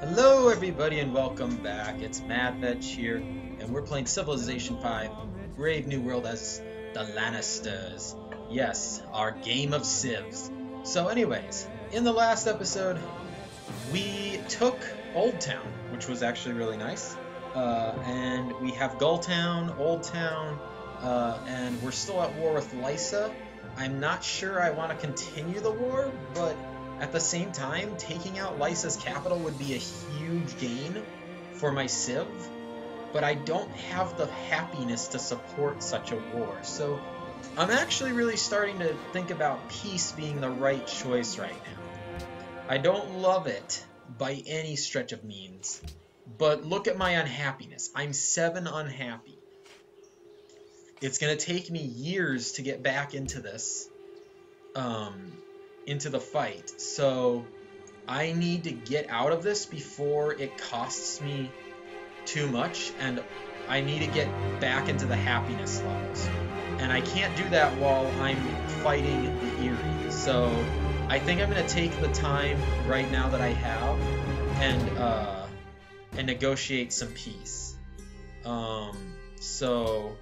Hello everybody and welcome back. It's MadVeg here, and we're playing Civilization 5 Brave New World as the Lannisters. Yes, our game of civs. So anyways, in the last episode, we took Old Town, which was actually really nice. Uh, and we have Gulltown, Old Town, uh, and we're still at war with Lysa. I'm not sure I want to continue the war, but at the same time, taking out Lysa's capital would be a huge gain for my Civ, but I don't have the happiness to support such a war. So I'm actually really starting to think about peace being the right choice right now. I don't love it by any stretch of means, but look at my unhappiness. I'm seven unhappy. It's going to take me years to get back into this. Um, into the fight. So I need to get out of this before it costs me too much and I need to get back into the happiness levels. And I can't do that while I'm fighting the Eyrie. So I think I'm going to take the time right now that I have and uh, and negotiate some peace. Um, so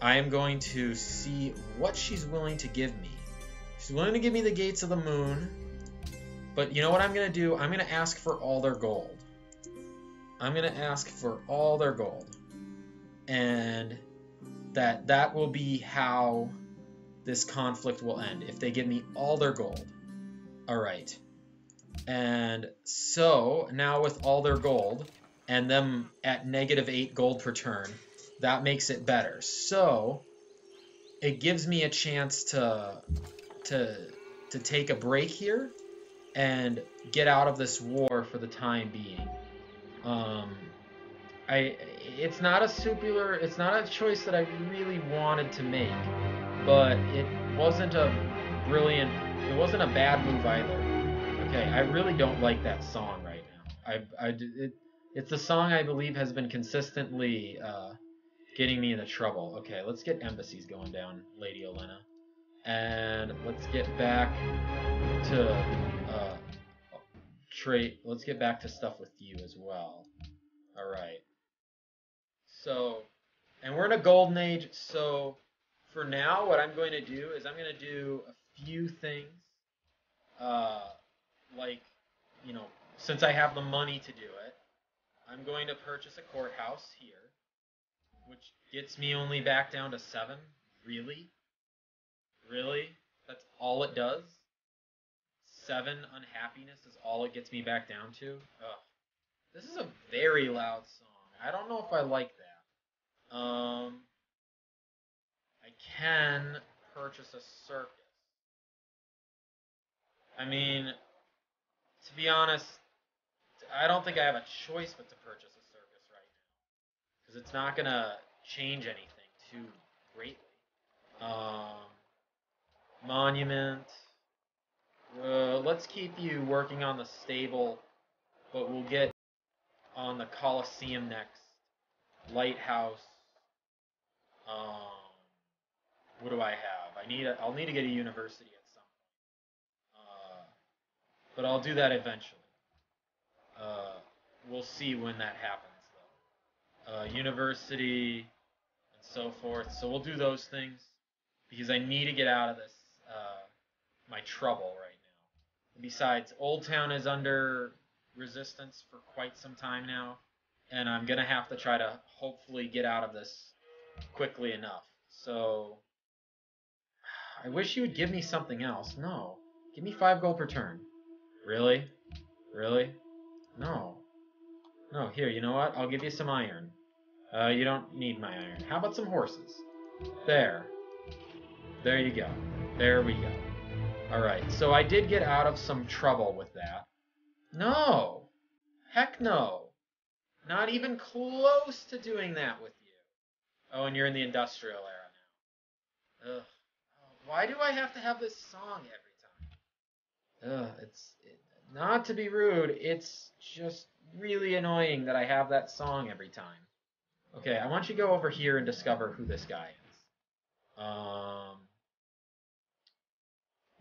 I am going to see what she's willing to give me. She's willing to give me the gates of the moon. But you know what I'm going to do? I'm going to ask for all their gold. I'm going to ask for all their gold. And that that will be how this conflict will end if they give me all their gold. All right. And so now with all their gold and them at negative 8 gold per turn, that makes it better. So it gives me a chance to to to take a break here and get out of this war for the time being. Um, I it's not a super it's not a choice that I really wanted to make, but it wasn't a brilliant it wasn't a bad move either. Okay, I really don't like that song right now. I I it, it's a song I believe has been consistently uh, getting me into trouble. Okay, let's get embassies going down, Lady Olenna and let's get back to uh, trait. Let's get back to stuff with you as well. All right. So, and we're in a golden age. So, for now, what I'm going to do is I'm going to do a few things, uh, like, you know, since I have the money to do it, I'm going to purchase a courthouse here, which gets me only back down to seven. Really? Really? That's all it does? Seven unhappiness is all it gets me back down to? Ugh. This is a very loud song. I don't know if I like that. Um, I can purchase a circus. I mean, to be honest, I don't think I have a choice but to purchase a circus right now. Because it's not going to change anything too greatly. Um, monument. Uh, let's keep you working on the stable, but we'll get on the Colosseum next. Lighthouse. Um, what do I have? I need. A, I'll need to get a university at some point. Uh, but I'll do that eventually. Uh, we'll see when that happens, though. Uh, university and so forth. So we'll do those things because I need to get out of this my trouble right now. Besides, Old Town is under resistance for quite some time now, and I'm gonna have to try to hopefully get out of this quickly enough. So I wish you would give me something else. No, give me five gold per turn. Really? Really? No. No, here, you know what? I'll give you some iron. Uh, you don't need my iron. How about some horses? There. There you go. There we go. Alright, so I did get out of some trouble with that. No! Heck no! Not even close to doing that with you. Oh, and you're in the industrial era now. Ugh. Why do I have to have this song every time? Ugh, it's it, not to be rude. It's just really annoying that I have that song every time. Okay, I want you to go over here and discover who this guy is. Um,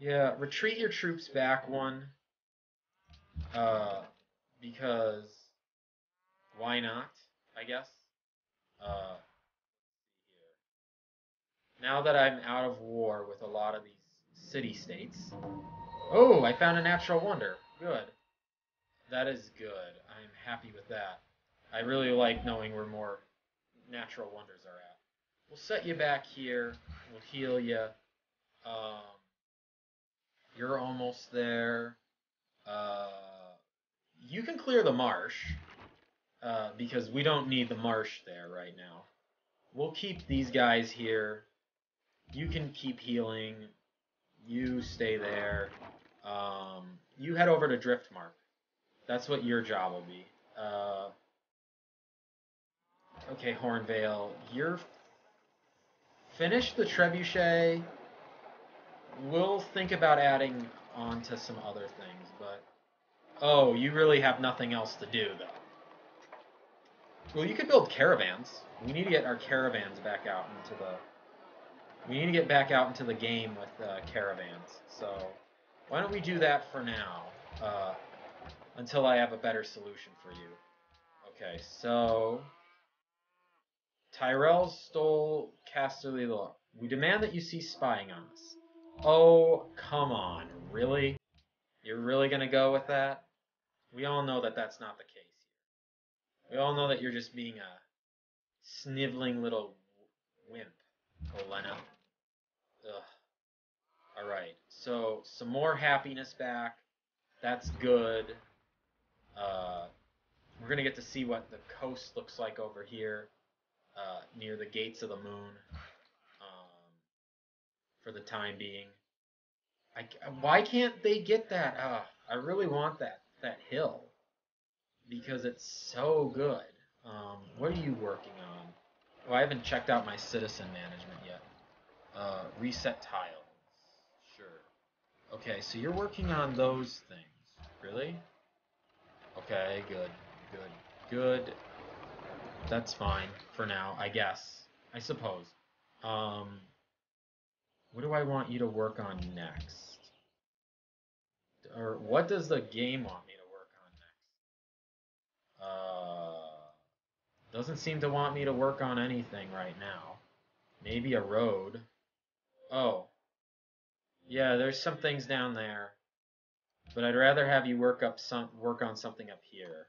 yeah, retreat your troops back one. Uh, because why not? I guess. Uh, now that I'm out of war with a lot of these city states. Oh, I found a natural wonder. Good. That is good. I'm happy with that. I really like knowing where more natural wonders are at. We'll set you back here. We'll heal you. Um, you're almost there. Uh, you can clear the marsh uh, because we don't need the marsh there right now. We'll keep these guys here. You can keep healing. You stay there. Um, you head over to Driftmark. That's what your job will be. Uh, okay, Hornvale, you're finish the trebuchet. We'll think about adding on to some other things, but oh, you really have nothing else to do though. Well, you could build caravans. We need to get our caravans back out into the. We need to get back out into the game with uh, caravans. So why don't we do that for now? Uh, until I have a better solution for you. Okay, so Tyrell stole Casterly Law. We demand that you cease spying on us. Oh, come on. Really? You're really going to go with that? We all know that that's not the case. We all know that you're just being a sniveling little wimp, Olenna. Ugh. Alright, so some more happiness back. That's good. Uh, we're to get to see what the coast looks like over here uh, near the gates of the moon for the time being. I, why can't they get that? Uh, I really want that that hill because it's so good. Um, what are you working on? Oh, I haven't checked out my citizen management yet. Uh, reset tiles. Sure. Okay, so you're working on those things. Really? Okay, good, good, good. That's fine for now, I guess. I suppose. Um, what do I want you to work on next? Or what does the game want me to work on next? Uh, doesn't seem to want me to work on anything right now. Maybe a road. Oh. Yeah, there's some things down there. But I'd rather have you work up some work on something up here.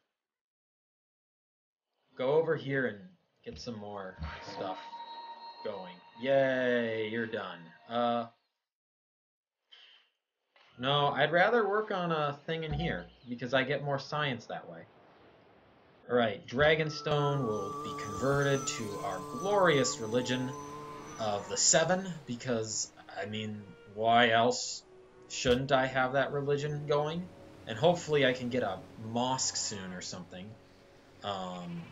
Go over here and get some more stuff going. Yay, you're done. Uh, no, I'd rather work on a thing in here, because I get more science that way. Alright, Dragonstone will be converted to our glorious religion of the Seven, because, I mean, why else shouldn't I have that religion going? And hopefully I can get a mosque soon or something. Um,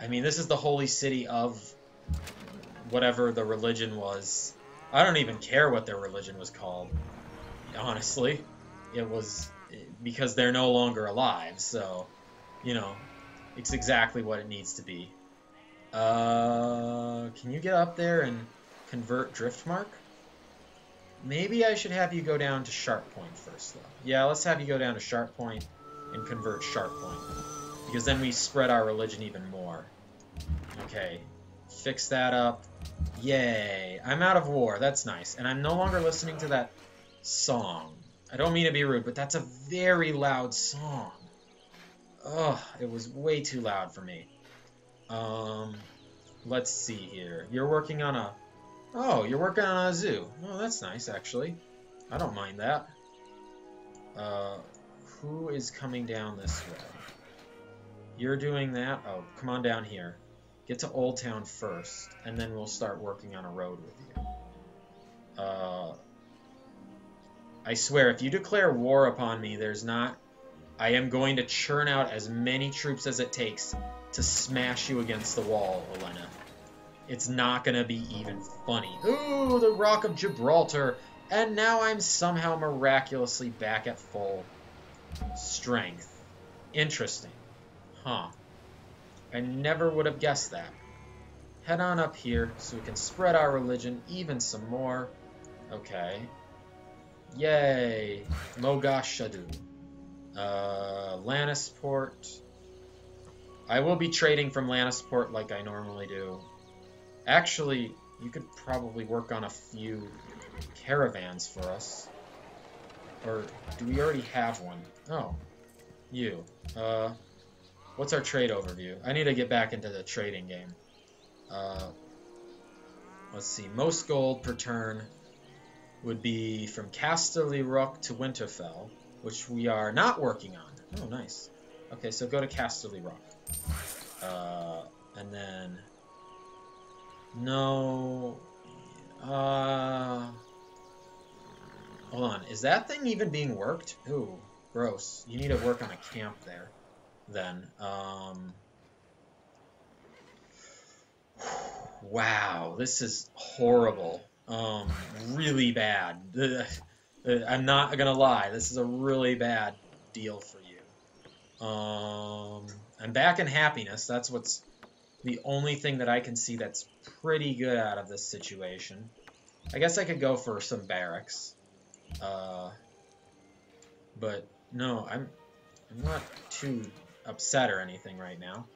I mean, this is the holy city of whatever the religion was. I don't even care what their religion was called, honestly. It was because they're no longer alive, so, you know, it's exactly what it needs to be. Uh, can you get up there and convert Driftmark? Maybe I should have you go down to Sharp Point first, though. Yeah, let's have you go down to Sharp Point and convert Sharp Point. Because then we spread our religion even more. Okay, fix that up. Yay, I'm out of war. That's nice. And I'm no longer listening to that song. I don't mean to be rude, but that's a very loud song. Ugh, it was way too loud for me. Um, let's see here. You're working on a Oh, you're working on a zoo. Oh, that's nice, actually. I don't mind that. Uh, who is coming down this way? You're doing that? Oh, come on down here. Get to Old Town first, and then we'll start working on a road with you. Uh, I swear, if you declare war upon me, there's not... I am going to churn out as many troops as it takes to smash you against the wall, Elena it's not going to be even funny. Ooh, the Rock of Gibraltar. And now I'm somehow miraculously back at full strength. Interesting. Huh. I never would have guessed that. Head on up here so we can spread our religion even some more. Okay. Yay. Mogashadu. Uh, Lannisport. I will be trading from Lannisport like I normally do. Actually, you could probably work on a few caravans for us. Or do we already have one? Oh, you. Uh, what's our trade overview? I need to get back into the trading game. Uh, let's see. Most gold per turn would be from Casterly Rock to Winterfell, which we are not working on. Oh, nice. Okay, so go to Casterly Rock. Uh, and then... No... Uh... Hold on, is that thing even being worked? Ooh, gross. You need to work on a camp there, then. Um... Wow, this is horrible. Um, really bad. I'm not gonna lie, this is a really bad deal for you. Um, I'm back in happiness. That's what's the only thing that I can see that's pretty good out of this situation. I guess I could go for some barracks. Uh, but no, I'm I'm not too upset or anything right now.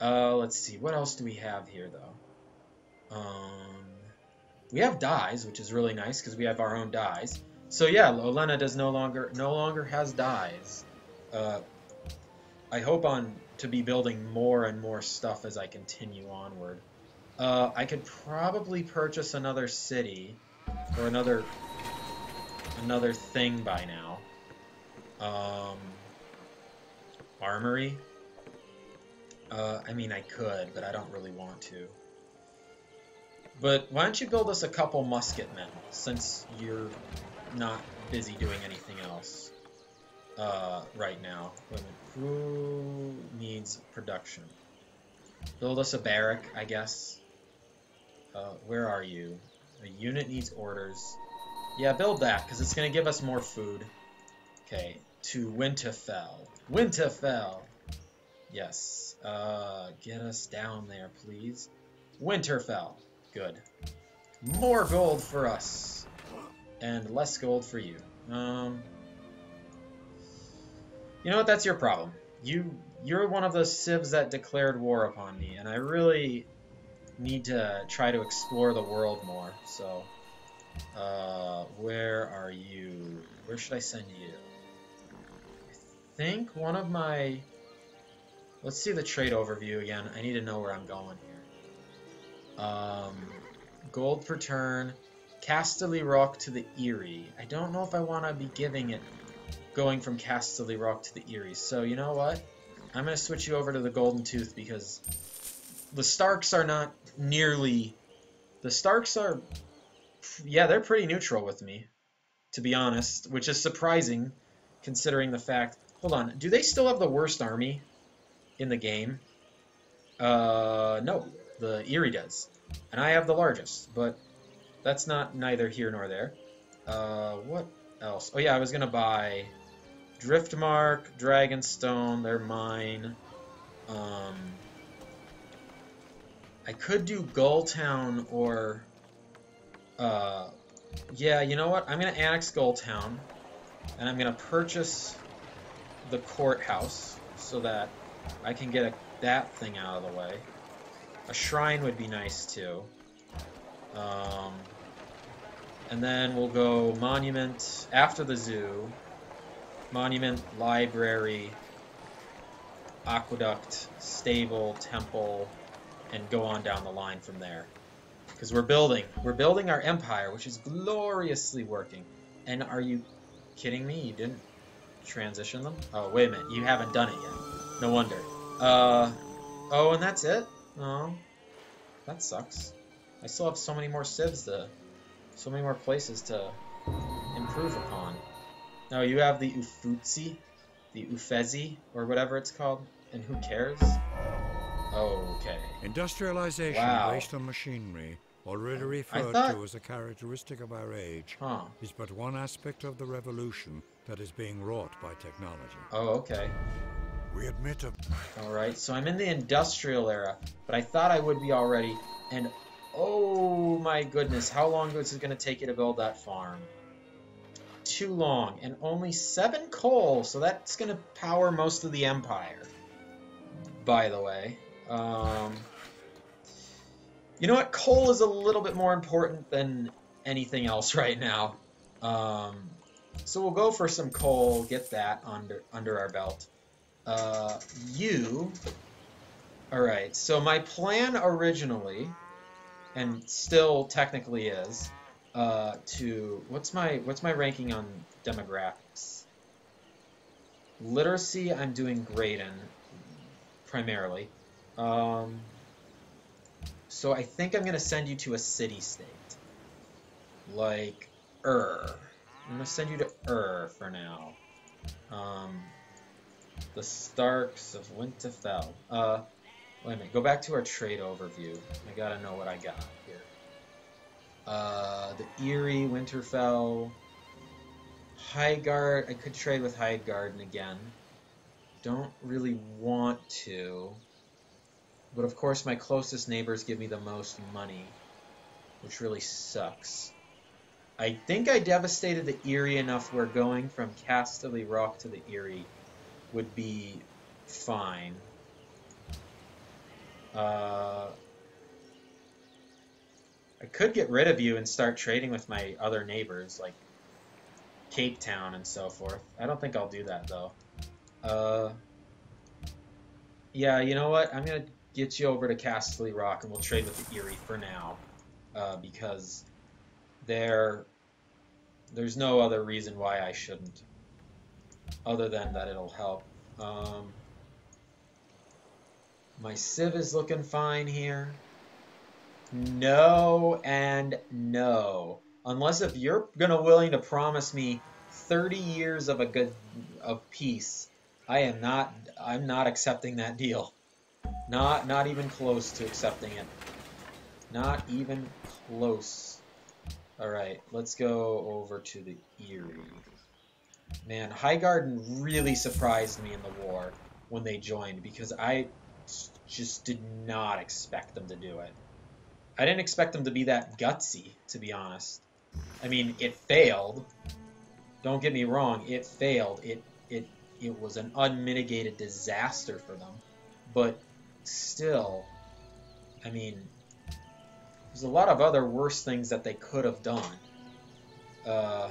Uh, let's see. What else do we have here, though? Um, we have dyes, which is really nice because we have our own dyes. So yeah, Olenna does no longer no longer has dyes. Uh, I hope on to be building more and more stuff as I continue onward. Uh, I could probably purchase another city or another another thing by now. Um, armory. Uh, I mean, I could, but I don't really want to. But why don't you build us a couple musketmen, since you're not busy doing anything else uh, right now. Who needs production? Build us a barrack, I guess. Uh, where are you? A unit needs orders. Yeah, build that, because it's going to give us more food. Okay, to Winterfell. Winterfell! Yes. Uh, get us down there, please. Winterfell. Good. More gold for us. And less gold for you. Um, you know what? That's your problem. You you're one of those civs that declared war upon me, and I really need to try to explore the world more. So, uh, where are you? Where should I send you? Think one of my. Let's see the trade overview again. I need to know where I'm going here. Um, gold per turn. Casterly Rock to the Eyrie. I don't know if I want to be giving it going from Casterly Rock to the Eyrie. So you know what? I'm going to switch you over to the Golden Tooth because the Starks are not nearly... The Starks are... Yeah, they're pretty neutral with me, to be honest, which is surprising considering the fact... Hold on, do they still have the worst army in the game? Uh, no the Eyrie does. And I have the largest, but that's not neither here nor there. Uh, what else? Oh yeah, I was gonna buy Driftmark, Dragonstone, they're mine. Um, I could do Gulltown or... Uh, yeah, you know what? I'm gonna annex Gulltown, and I'm gonna purchase the courthouse so that I can get a, that thing out of the way. A shrine would be nice too. Um, and then we'll go monument after the zoo. Monument, library, aqueduct, stable, temple, and go on down the line from there. Because we're building. We're building our empire, which is gloriously working. And are you kidding me? You didn't transition them? Oh, wait a minute. You haven't done it yet. No wonder. Uh, oh, and that's it? Oh, that sucks. I still have so many more civs to, so many more places to improve upon. Now you have the Ufutzi, the Ufezi, or whatever it's called, and who cares? Okay. Industrialization wow. based on machinery, already referred thought... to as a characteristic of our age, huh. is but one aspect of the revolution that is being wrought by technology. Oh, okay. We admit a... Alright, so I'm in the industrial era, but I thought I would be already, and oh my goodness, how long is it going to take you to build that farm? too long, and only seven coal, so that's going to power most of the Empire, by the way. Um, you know what? Coal is a little bit more important than anything else right now. Um, so we'll go for some coal, get that under under our belt. Uh, you. All right. So my plan originally, and still technically is, uh, to what's my what's my ranking on demographics? Literacy, I'm doing great in, primarily. Um, so I think I'm gonna send you to a city-state, like Ur. I'm gonna send you to Ur for now. Um, the Starks of Winterfell. Uh, wait a minute. Go back to our trade overview. I gotta know what I got here. Uh, the Eyrie, Winterfell, Highgarden. I could trade with Highgarden again. Don't really want to. But of course, my closest neighbors give me the most money, which really sucks. I think I devastated the Eyrie enough where going from Casterly Rock to the Eyrie would be fine. Uh, I could get rid of you and start trading with my other neighbors, like Cape Town and so forth. I don't think I'll do that, though. Uh, yeah, you know what? I'm going to get you over to Casterly Rock and we'll trade with the Eyrie for now. Uh, because there, there's no other reason why I shouldn't. Other than that it'll help. Um, my Civ is looking fine here. No and no. Unless if you're gonna willing to promise me 30 years of a good of peace, I am not I'm not accepting that deal. Not not even close to accepting it. Not even close. Alright, let's go over to the Eyrie. Man, Highgarden really surprised me in the war when they joined because I just did not expect them to do it. I didn't expect them to be that gutsy, to be honest. I mean, it failed. Don't get me wrong, it failed. It it it was an unmitigated disaster for them. But still, I mean, there's a lot of other worse things that they could have done. Uh,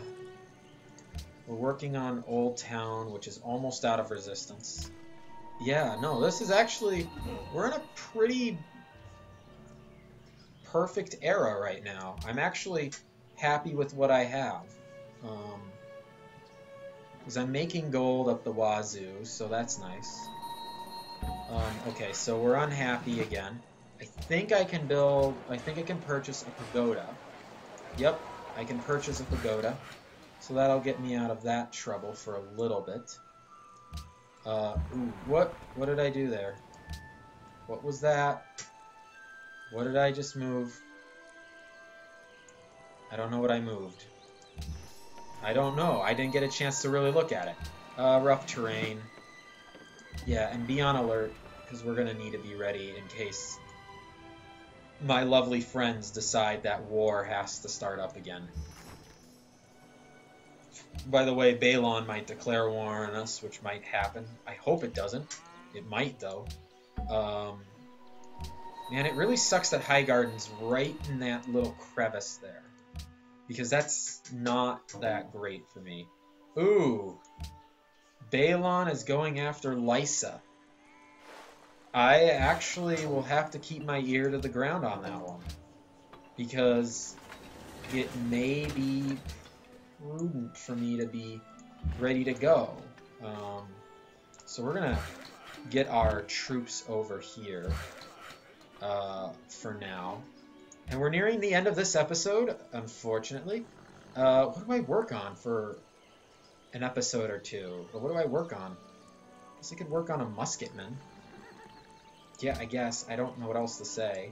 we're working on Old Town, which is almost out of resistance. Yeah, no, this is actually... We're in a pretty perfect era right now. I'm actually happy with what I have. Um, because I'm making gold up the wazoo, so that's nice. Um, okay, so we're unhappy again. I think I can build... I think I can purchase a pagoda. Yep, I can purchase a pagoda. So that'll get me out of that trouble for a little bit. Uh, ooh, what? What did I do there? What was that? What did I just move? I don't know what I moved. I don't know. I didn't get a chance to really look at it. Uh, rough terrain. Yeah, and be on alert, because we're going to need to be ready in case my lovely friends decide that war has to start up again. By the way, Balon might declare war on us, which might happen. I hope it doesn't. It might, though. Um, man, it really sucks that Highgarden's right in that little crevice there. Because that's not that great for me. Ooh. Balon is going after Lysa. I actually will have to keep my ear to the ground on that one. Because it may be prudent for me to be ready to go. Um, so we're going to get our troops over here uh, for now. And we're nearing the end of this episode, unfortunately. Uh, what do I work on for an episode or two? Or what do I work on? I guess I could work on a musketman. Yeah, I guess. I don't know what else to say.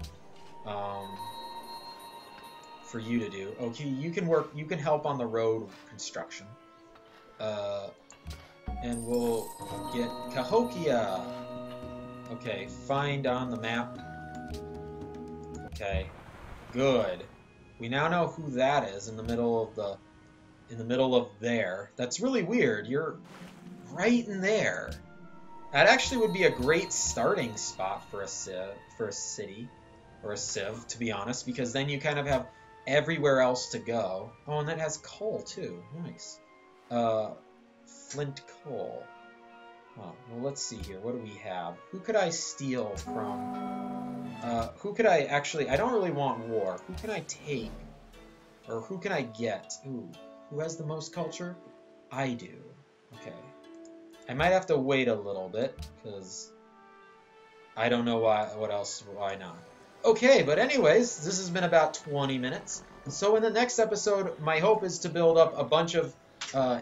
Um, for you to do. Okay, you can work, you can help on the road construction. Uh, and we'll get Cahokia. Okay, find on the map. Okay, good. We now know who that is in the middle of the in the middle of there. That's really weird. You're right in there. That actually would be a great starting spot for a for a city or a civ, to be honest, because then you kind of have everywhere else to go. Oh, and that has coal too. Nice. Uh, flint coal. Oh, well, let's see here. What do we have? Who could I steal from? Uh, who could I actually... I don't really want war. Who can I take? Or who can I get? Ooh, who has the most culture? I do. Okay. I might have to wait a little bit, because I don't know why. what else, why not. Okay, but anyways, this has been about 20 minutes. So in the next episode, my hope is to build up a bunch of, uh,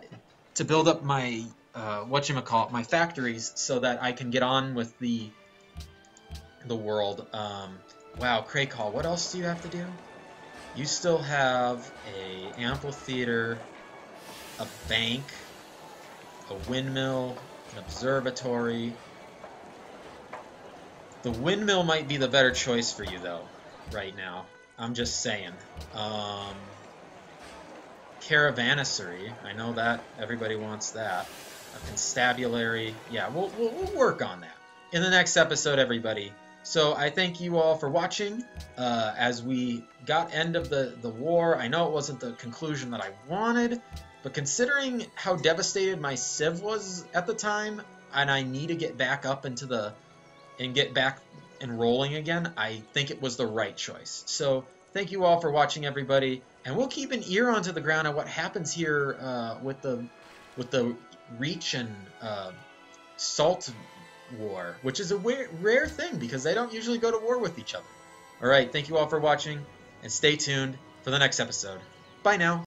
to build up my, uh, whatchamacallit, my factories so that I can get on with the, the world. Um, wow, Crakehall, what else do you have to do? You still have a amphitheater, a bank, a windmill, an observatory, the windmill might be the better choice for you, though, right now. I'm just saying. Um, caravanserai, I know that everybody wants that. A constabulary, yeah, we'll, we'll, we'll work on that in the next episode, everybody. So I thank you all for watching. Uh, as we got end of the, the war, I know it wasn't the conclusion that I wanted, but considering how devastated my Civ was at the time, and I need to get back up into the and get back and rolling again, I think it was the right choice. So thank you all for watching, everybody, and we'll keep an ear onto the ground on what happens here uh, with the with the Reach and uh, Salt war, which is a rare thing because they don't usually go to war with each other. All right, thank you all for watching, and stay tuned for the next episode. Bye now.